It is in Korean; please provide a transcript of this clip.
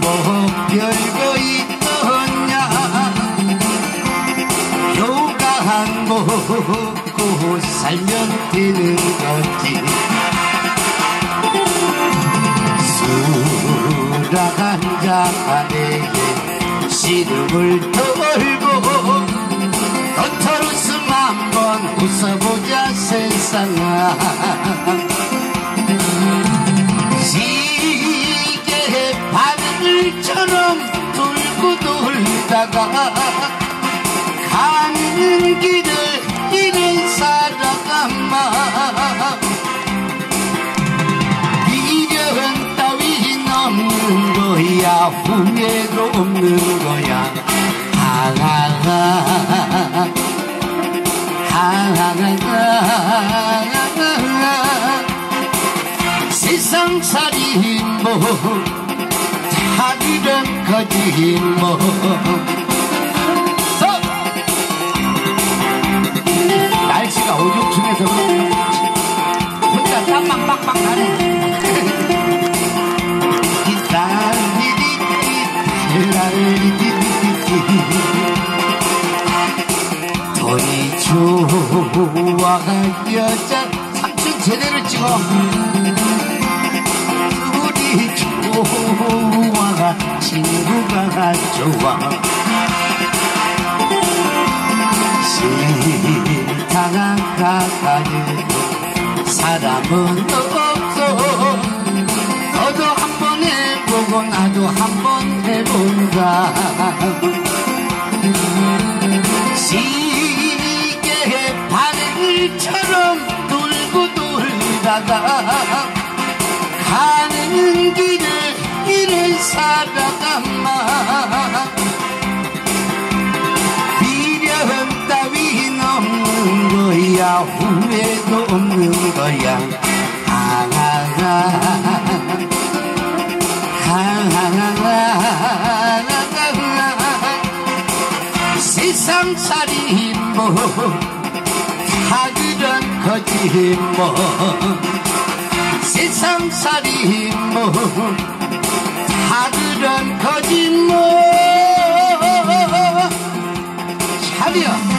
뭐 별거 있더냐 요강 먹고 살면 되는 거지 수락 한잔에 씨름을 털고 너처럼 웃음 한번 웃어보자 세상아 돌다가 가는 길을 이는 살아가마 미련 따윈 없는 거야. 후회도 없는 거야. 하하하 하하하. 세상살이 뭐 서! 날씨가 오죽중해서 혼자 땀막 막막 나네. 돈이 좋아가 여자 삼촌 제대로 찍어 친구가 좋아 싫다가 가가지고 사람은 없어 너도 한 번 해보고 나도 한 번 해본다 시계 바늘처럼 돌고 돌다가 가는 길을 이를 살아가마. 미련 따윈 없는 거야 후회도 없는 거야. 하하하. 세상살이 뭐. 하그런 거지 뭐. 세상살이 뭐 어 디?